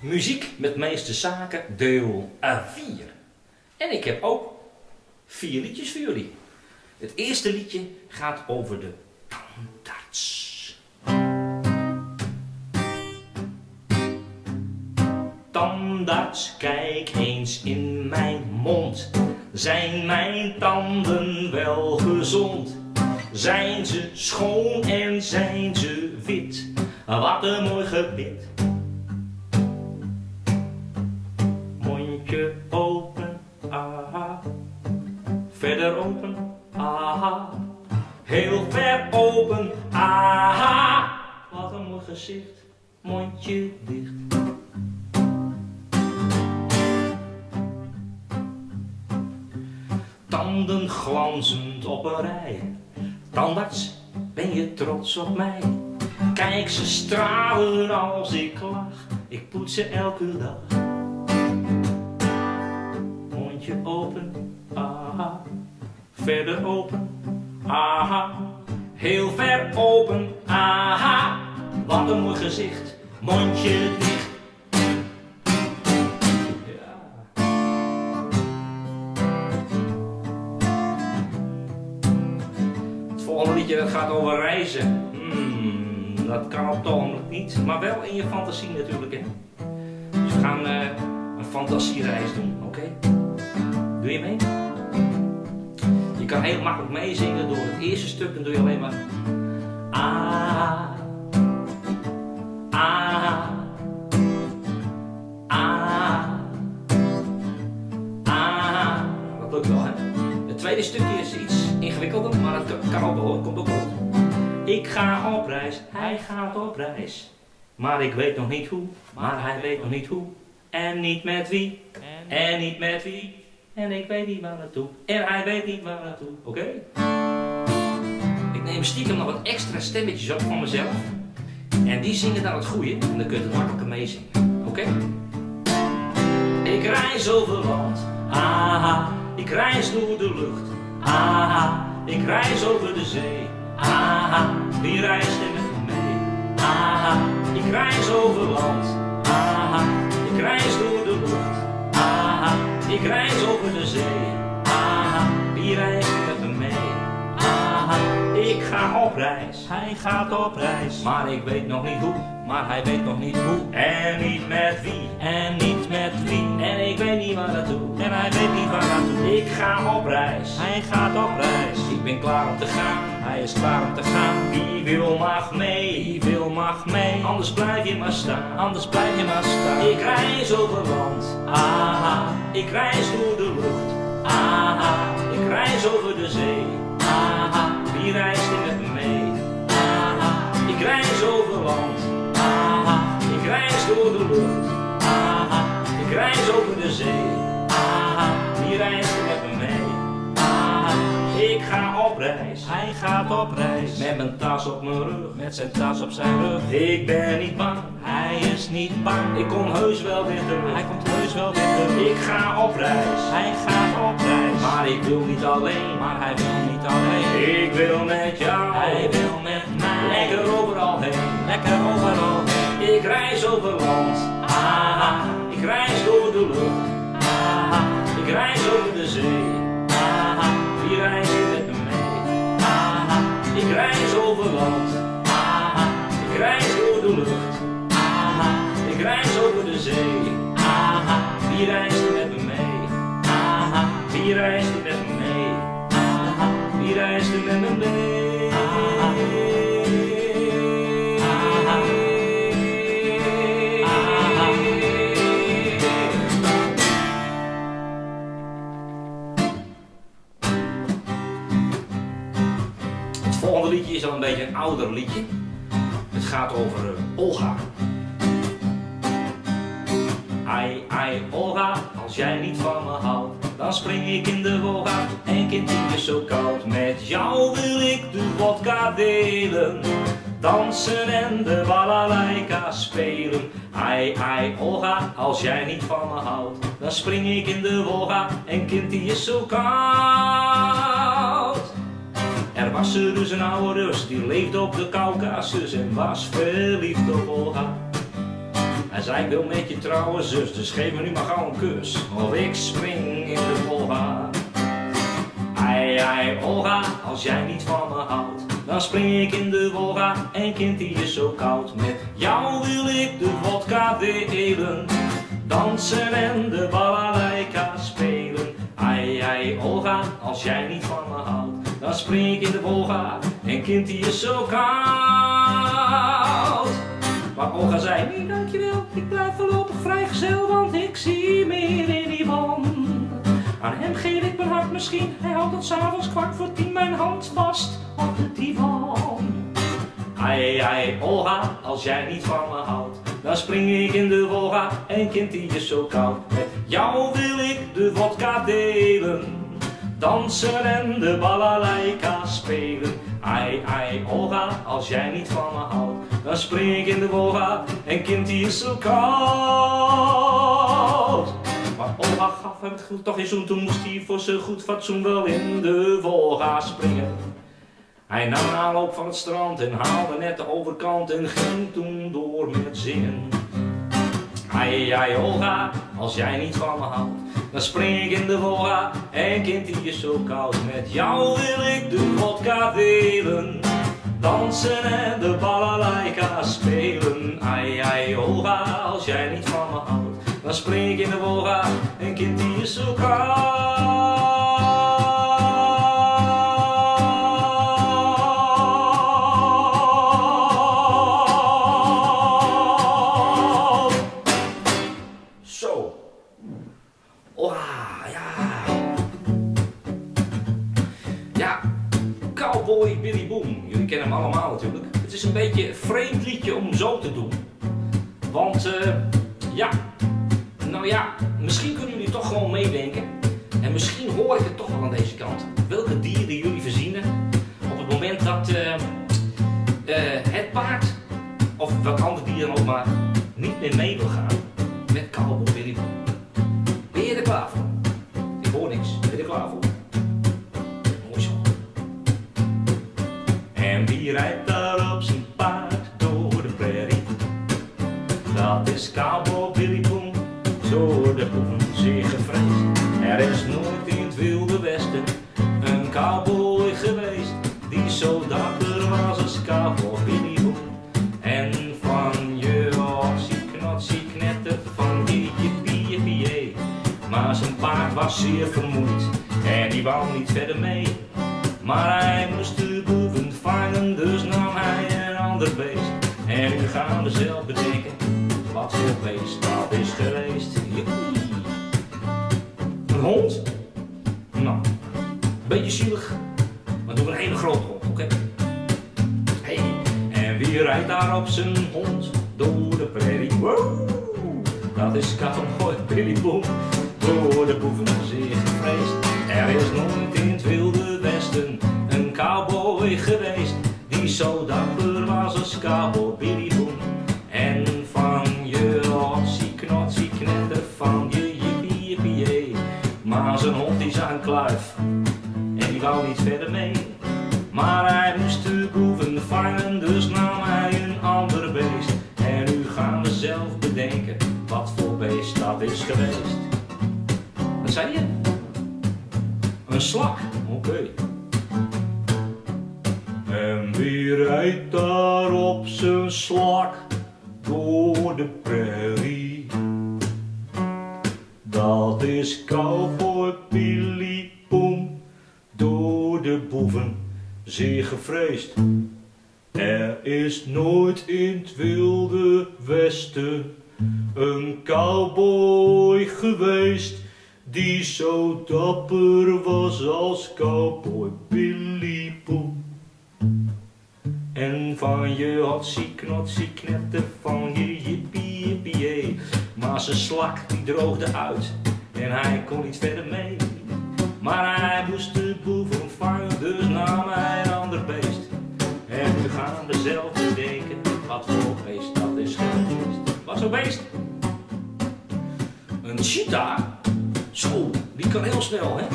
Muziek met meeste zaken, deel 4. En ik heb ook vier liedjes voor jullie. Het eerste liedje gaat over de tandarts. Tandarts, kijk eens in mijn mond. Zijn mijn tanden wel gezond? Zijn ze schoon en zijn ze wit? Wat een mooi gebit. Verder open, aha. Heel ver open, aha. Wat een mooi gezicht, mondje dicht. Tanden glanzend op een rij. Tandarts, ben je trots op mij? Kijk, ze stralen als ik lach. Ik poets ze elke dag. Mondje open, aha. Verder open, aha. Heel ver open, aha. Wat een mooi gezicht, mondje dicht. Dat gaat over reizen. Hmm, dat kan op het niet, maar wel in je fantasie natuurlijk. Dus we gaan eh, een fantasiereis doen, oké? Doe je mee? Kan heel makkelijk meezingen door het eerste stuk, dan doe je alleen maar. Ah, ah, ah, ah. Dat lukt wel, hè? Het tweede stukje is iets ingewikkelder, maar het kan- ook wel, komt ook. Ik ga op reis, hij gaat op reis. Maar ik weet nog niet hoe, maar hij weet nog niet hoe. En niet met wie, en niet met wie. En ik weet niet waar naartoe, en hij weet niet waar naartoe. Oké? Ik neem stiekem nog wat extra stemmetjes op van mezelf. En die zingen dan het goede, en dan kunt u makkelijker meezingen. Oké? Ik reis over land, aha. Ik reis door de lucht, aha. Ik reis over de zee, aha. Wie reist er met me mee, aha. Ik reis over land, aha. Ik reis door. Ik reis over de zee, aha. Wie reist met me mee, aha. Ik ga op reis, hij gaat op reis. Maar ik weet nog niet hoe, maar hij weet nog niet hoe. En niet met wie, en niet met wie. En ik weet niet waar naartoe, en hij weet niet waar naartoe. Ik ga op reis, hij gaat op reis. Ik ben klaar om te gaan, hij is klaar om te gaan. Wie wil mag mee, wie wil mag mee. Anders blijf je maar staan, anders blijf je maar staan. Ik reis over land, aha. Ik reis door de lucht, aha. Ik reis over de zee, aha. Wie reist met me mee, aha. Ik reis over land, door de lucht, aha. Ik reis over de zee, aha. Wie reist ga op reis, hij gaat op reis. Met mijn tas op mijn rug, met zijn tas op zijn rug. Ik ben niet bang, hij is niet bang. Ik kom heus wel weer terug, hij komt heus wel weer terug. Ik ga op reis, hij gaat op reis. Maar ik wil niet alleen, maar hij wil niet alleen. Ik wil met jou, hij wil met mij. Lekker overal heen, lekker overal heen. Ik reis over land, aha. Ik reis door de lucht, aha. Ik reis over de zee, aha. Wie reist Ik reis door de lucht. Ik reis over de zee. Wie reist er met me mee. Wie reist er met me mee. Wie reist er met me mee, een beetje een ouder liedje. Het gaat over eh, Olga. Ai, ai, Olga, als jij niet van me houdt, dan spring ik in de Wolga. En kind, is zo koud, met jou wil ik de vodka delen. Dansen en de balalaika spelen. Ai, ai, Olga, als jij niet van me houdt, dan spring ik in de Wolga. En kind, is zo koud. Er was er dus een oude Rus, die leefde op de Caucasus en was verliefd op Olga. Hij zei, ik wil met je trouwen, zus, dus geef me nu maar gauw een kus. Of ik spring in de Volga. Ei, ei, Olga, als jij niet van me houdt, dan spring ik in de Volga. En kind, die is zo koud. Met jou wil ik de vodka delen, dansen en de balalaika Ei, ei, Olga, als jij niet van me houdt, dan spring ik in de Volga. En kind, die is zo koud. Maar Olga zei, nee dankjewel, ik blijf voorlopig vrijgezel, want ik zie meer in die man. Aan hem geef ik mijn hart misschien, hij houdt tot s'avonds kwart voor tien mijn hand vast op de divan. Ai, ai, Olga, als jij niet van me houdt, dan spring ik in de Volga en kind die is zo koud. Jou wil ik de vodka delen, dansen en de balalaika spelen. Ai, ai, Olga, als jij niet van me houdt, dan spring ik in de Volga en kind die is zo koud. Maar Olga gaf hem het toch eens zoen, toen moest hij voor zijn goed fatsoen wel in de Volga springen. Hij nam aanloop van het strand en haalde net de overkant en ging toen door met zingen. Ai, ai, Olga, als jij niet van me houdt, dan spring ik in de Volga en kind die is zo koud. Met jou wil ik de vodka delen, dansen en de balalaika spelen. Ai, ai, Olga, als jij niet van me houdt, dan spring ik in de Volga en kind die is zo koud. Is een beetje een vreemd liedje om zo te doen. Want, eh, ja, nou ja, misschien kunnen jullie toch gewoon meedenken. En misschien hoor ik het toch wel aan deze kant. Welke dieren jullie verzinnen op het moment dat eh, eh, het paard, of welk ander dier dan ook maar, niet meer mee wil gaan Dat is Cowboy Billy Boom, door de boeven zeer gevreesd. Er is nooit in het wilde westen een cowboy geweest die zo dapper was als Cowboy Billy Boom. En van je oksie knotsie knetter van je jippie jippie jee. Maar zijn paard was zeer vermoeid en die wou niet verder mee. Maar hij moest de boeven vangen, dus nam hij een ander beest. En nu gaan we zelf bedenken wat beest dat is geweest. Een hond? Nou, een beetje zielig, maar doe een hele grote hond, oké? Hey, en wie rijdt daar op zijn hond door de prairie? Wow, dat is Cowboy Billy Boom, door de boeven zeer gevreesd. Er is nooit in het wilde westen een cowboy geweest die zo dapper was als Cowboy Billy Maar zijn hond die een kluif en die wou niet verder mee. Maar hij moest de boeven vangen, dus nam hij een ander beest. En nu gaan we zelf bedenken wat voor beest dat is geweest. Wat zei je? Een slak, oké. En wie rijdt daar op zijn slak zeer gevreesd. Er is nooit in het wilde westen een cowboy geweest die zo dapper was als cowboy Billy Boom. En van je hotsie knotsie knetter van je jippie jippie. Maar zijn slak die droogde uit en hij kon niet verder mee. Cheetah? Zo, die kan heel snel, hè?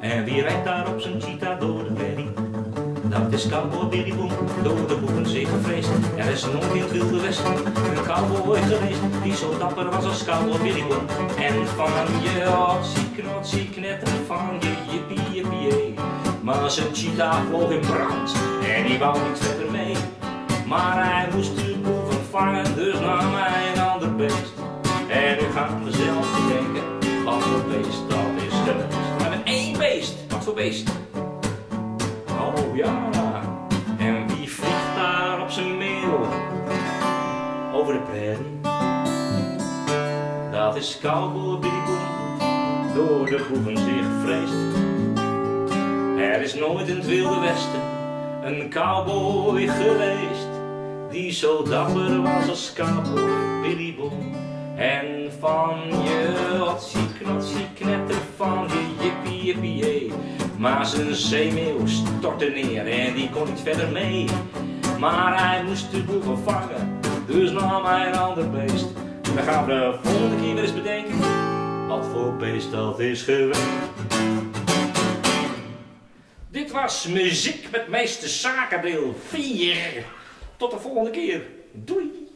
En wie rijdt daar op zijn cheetah door de prairie? Dat is cowboy Billy door de boeken zeer. Er is nog in het wilde westen een cowboy geweest, die zo dapper was als cowboy Billy. En van je otsie knotsie knetter, van je jippie jippie Maar zijn cheetah vloog in brand, en die wou niet verder mee. Maar hij moest de boeven vangen, dus nam hij een ander beest. En nu gaan beest dat is geweest. We hebben één beest, wat voor beest? Oh ja, en wie vliegt daar op zijn meel over de prairie? Dat is cowboy Boom, door de boeven zeer gevreesd. Er is nooit in het wilde westen een cowboy geweest die zo dapper was als cowboy Billy. En van je otsie knotsie knetter van je jippie jippie. Maar zijn zeemeeuw stortte neer en die kon niet verder mee. Maar hij moest de boeven vangen, dus nam hij een ander beest. Dan gaan we de volgende keer eens bedenken, wat voor beest dat is geweest. Dit was Muziek met Meester Zaken deel 4. Tot de volgende keer. Doei!